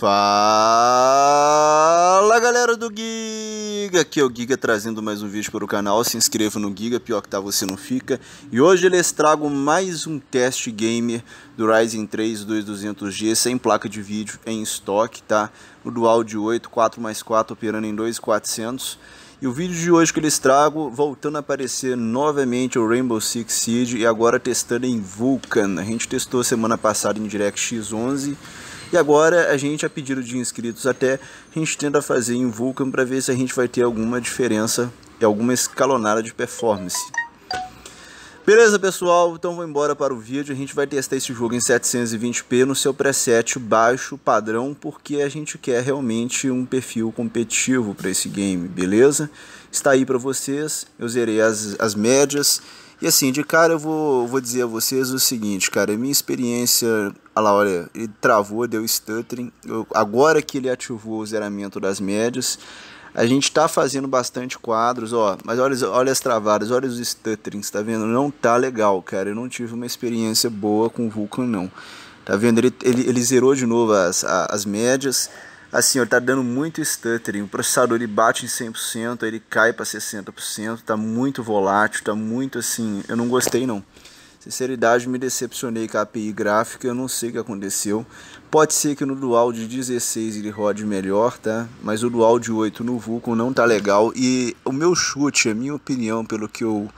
Fala galera do Giga, aqui é o Giga trazendo mais um vídeo para o canal, se inscreva no Giga, pior que tá você não fica. E hoje eles trago mais um teste gamer do Ryzen 3 2200G sem placa de vídeo em estoque, tá? O Dual de 8, 4 mais 4 operando em 2400 e o vídeo de hoje que eles trago, voltando a aparecer novamente o Rainbow Six Siege e agora testando em Vulkan. A gente testou semana passada em DirectX 11 e agora a gente, a pedido de inscritos até, a gente tenta fazer em Vulkan para ver se a gente vai ter alguma diferença e alguma escalonada de performance. Beleza pessoal, então vou embora para o vídeo, a gente vai testar esse jogo em 720p no seu preset baixo padrão, porque a gente quer realmente um perfil competitivo para esse game, beleza? Está aí para vocês, eu zerei as, as médias, e assim, de cara eu vou, vou dizer a vocês o seguinte, cara, minha experiência, olha lá, olha, ele travou, deu stuttering, eu, agora que ele ativou o zeramento das médias, a gente está fazendo bastante quadros, ó, mas olha, olha as travadas, olha os stutterings, tá vendo? Não tá legal, cara, eu não tive uma experiência boa com o Vulcan, não. Tá vendo? Ele, ele, ele zerou de novo as, as médias, assim, ó, tá dando muito stuttering, o processador ele bate em 100%, ele cai para 60%, tá muito volátil, tá muito assim, eu não gostei não. Sinceridade, me decepcionei com a API gráfica, eu não sei o que aconteceu. Pode ser que no Dual de 16 ele rode melhor, tá? Mas o Dual de 8 no Vulcan não tá legal e o meu chute, a minha opinião, pelo que eu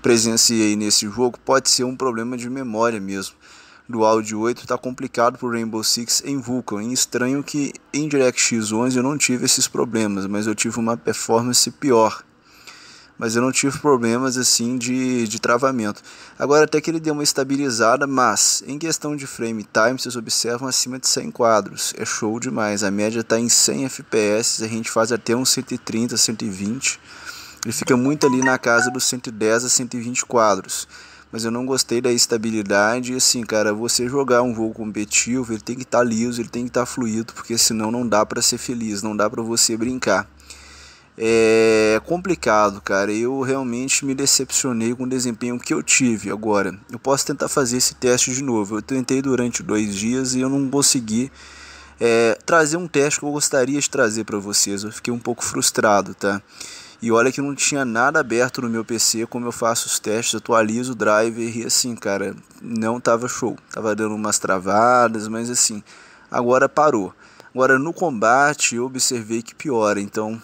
presenciei nesse jogo, pode ser um problema de memória mesmo do áudio 8 está complicado para o Rainbow Six em Vulkan. E estranho que em DirectX 11 eu não tive esses problemas, mas eu tive uma performance pior. Mas eu não tive problemas assim de, de travamento. Agora até que ele deu uma estabilizada, mas em questão de frame time, vocês observam acima de 100 quadros. É show demais. A média está em 100 FPS, a gente faz até uns 130, 120. Ele fica muito ali na casa dos 110 a 120 quadros mas eu não gostei da estabilidade. E assim, cara, você jogar um jogo competitivo, ele tem que estar tá liso, ele tem que estar tá fluido, porque senão não dá para ser feliz, não dá para você brincar. É complicado, cara. Eu realmente me decepcionei com o desempenho que eu tive. Agora, eu posso tentar fazer esse teste de novo. Eu tentei durante dois dias e eu não consegui é, trazer um teste que eu gostaria de trazer para vocês. Eu fiquei um pouco frustrado, tá? E olha que não tinha nada aberto no meu PC, como eu faço os testes, atualizo o driver e assim, cara, não tava show. Tava dando umas travadas, mas assim, agora parou. Agora no combate eu observei que piora, então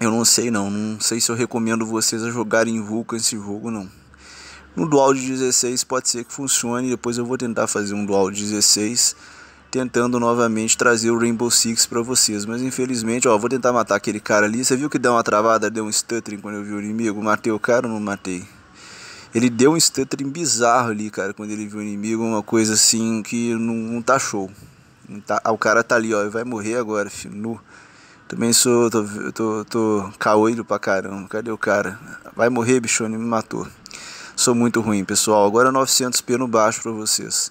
eu não sei não, não sei se eu recomendo vocês a jogarem Vulcan esse jogo não. No dual de 16 pode ser que funcione, depois eu vou tentar fazer um dual de 16 tentando novamente trazer o Rainbow Six para vocês. Mas infelizmente, ó, vou tentar matar aquele cara ali. Você viu que deu uma travada, deu um stuttering quando eu vi o inimigo? Matei o cara ou não matei? Ele deu um stuttering bizarro ali, cara, quando ele viu o inimigo. Uma coisa assim que não, não tá show. Não tá, ah, o cara tá ali, ó, vai morrer agora, filho, nu. Também sou, tô, tô, tô caoeiro pra caramba. Cadê o cara? Vai morrer, bichone, me matou. Sou muito ruim, pessoal. Agora 900p no baixo pra vocês.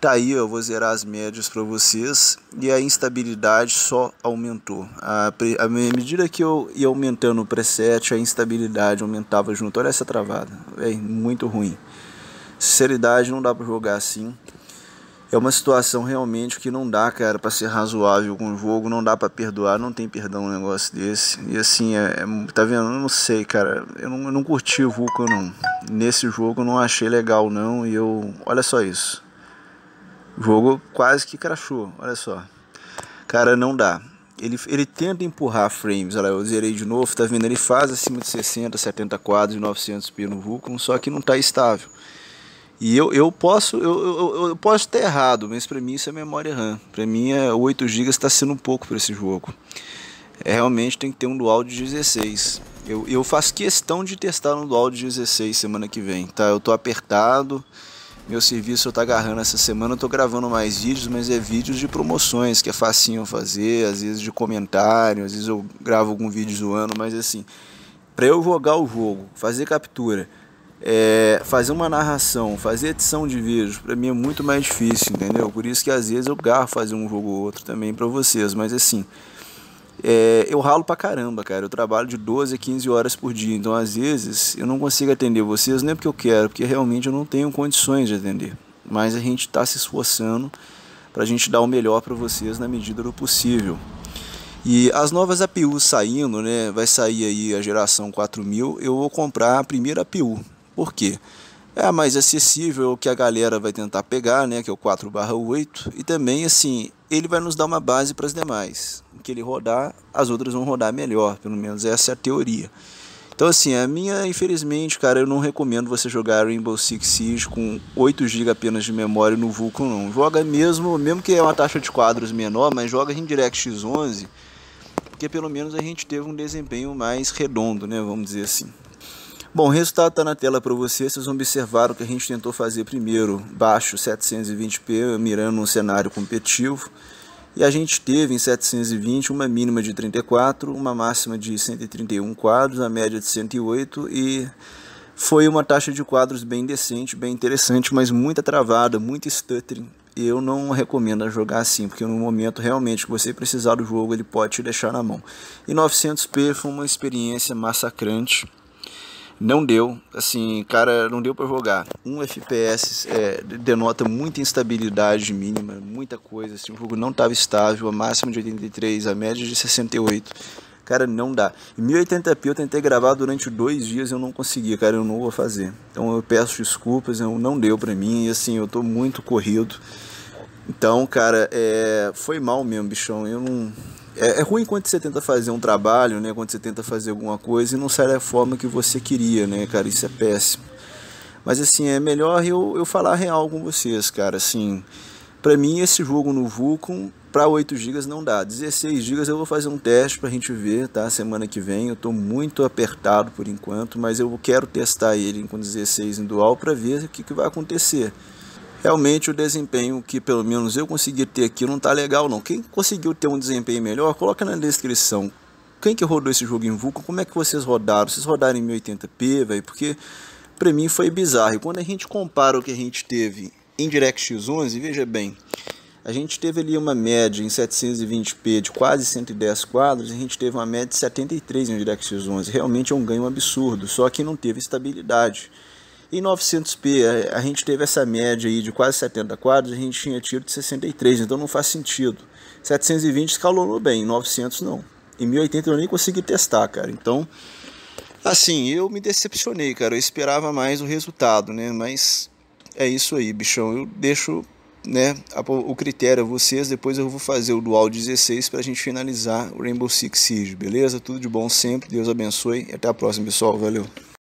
Tá aí, eu vou zerar as médias para vocês e a instabilidade só aumentou. A medida que eu ia aumentando o preset, a instabilidade aumentava junto. Olha essa travada, é muito ruim. Sinceridade, não dá para jogar assim. É uma situação realmente que não dá, cara, para ser razoável com o jogo, não dá para perdoar, não tem perdão um negócio desse. E assim, é, é, tá vendo? Eu não sei, cara, eu não, eu não curti o Vulcan não. Nesse jogo eu não achei legal não e eu, olha só isso. O jogo quase que crashou, olha só. Cara, não dá. Ele, ele tenta empurrar frames, olha, eu zerei de novo, tá vendo? Ele faz acima de 60, 70 quadros e 900p no Vulcan, só que não tá estável. E eu, eu posso eu, eu, eu posso estar errado, mas para mim isso é memória RAM. Para mim é 8 GB está sendo um pouco para esse jogo. É, realmente tem que ter um dual de 16. Eu, eu faço questão de testar no dual de 16 semana que vem, tá? Eu tô apertado. Meu serviço eu tá agarrando essa semana, eu tô gravando mais vídeos, mas é vídeos de promoções, que é facinho fazer, às vezes de comentário, às vezes eu gravo algum vídeo zoando, mas assim, para eu jogar o jogo, fazer captura, é, fazer uma narração, fazer edição de vídeos, para mim é muito mais difícil, entendeu? Por isso que às vezes eu garro fazer um jogo ou outro também para vocês, mas assim, é, eu ralo pra caramba, cara. Eu trabalho de 12 a 15 horas por dia. Então, às vezes, eu não consigo atender vocês, nem porque eu quero, porque realmente eu não tenho condições de atender. Mas a gente está se esforçando para a gente dar o melhor para vocês na medida do possível. E as novas APUs saindo, né, vai sair aí a geração 4000, eu vou comprar a primeira APU. Por quê? É mais acessível que a galera vai tentar pegar, né, que é o 4/8, e também assim, ele vai nos dar uma base para as demais. Que ele rodar, as outras vão rodar melhor, pelo menos essa é a teoria. Então assim, a minha, infelizmente, cara, eu não recomendo você jogar Rainbow Six Siege com 8 GB apenas de memória no Vulkan não. Joga mesmo, mesmo que é uma taxa de quadros menor, mas joga em DirectX 11, porque pelo menos a gente teve um desempenho mais redondo, né, vamos dizer assim. Bom, o resultado está na tela para vocês. Vocês observaram que a gente tentou fazer primeiro baixo 720p, mirando um cenário competitivo. E a gente teve em 720 uma mínima de 34, uma máxima de 131 quadros, a média de 108 e foi uma taxa de quadros bem decente, bem interessante, mas muita travada, muito stuttering. Eu não recomendo jogar assim, porque no momento realmente que você precisar do jogo, ele pode te deixar na mão. E 900p foi uma experiência massacrante não deu, assim, cara, não deu para jogar. Um FPS é, denota muita instabilidade mínima, muita coisa, assim, o jogo não estava estável, a máxima de 83, a média de 68. Cara, não dá. Em 1080p eu tentei gravar durante dois dias e eu não consegui, cara, eu não vou fazer. Então eu peço desculpas, eu, não deu pra mim, e assim, eu tô muito corrido. Então, cara, é, foi mal mesmo, bichão. Eu não, é, é, ruim quando você tenta fazer um trabalho, né? Quando você tenta fazer alguma coisa e não sai da forma que você queria, né, cara? Isso é péssimo. Mas assim, é melhor eu, eu falar real com vocês, cara. Assim, para mim esse jogo no Vulcan para 8 GB não dá. 16 GB eu vou fazer um teste pra gente ver, tá? Semana que vem. Eu tô muito apertado por enquanto, mas eu quero testar ele com 16 em dual para ver o que, que vai acontecer realmente o desempenho que pelo menos eu consegui ter aqui não tá legal não. Quem conseguiu ter um desempenho melhor, coloca na descrição. Quem que rodou esse jogo em Vulkan, como é que vocês rodaram? Vocês rodaram em 1080p, velho? Porque para mim foi bizarro. E quando a gente compara o que a gente teve em DirectX 11, veja bem, a gente teve ali uma média em 720p de quase 110 quadros, e a gente teve uma média de 73 em DirectX 11. Realmente é um ganho absurdo, só que não teve estabilidade. Em 900p, a gente teve essa média aí de quase 70 quadros, a gente tinha tiro de 63, então não faz sentido. 720 escalonou bem, 900 não. Em 1080 eu nem consegui testar, cara. Então, assim, eu me decepcionei, cara. Eu esperava mais o resultado, né? Mas é isso aí, bichão. Eu deixo né, o critério a vocês. Depois eu vou fazer o Dual 16 para a gente finalizar o Rainbow Six Siege, beleza? Tudo de bom sempre. Deus abençoe. E até a próxima, pessoal. Valeu.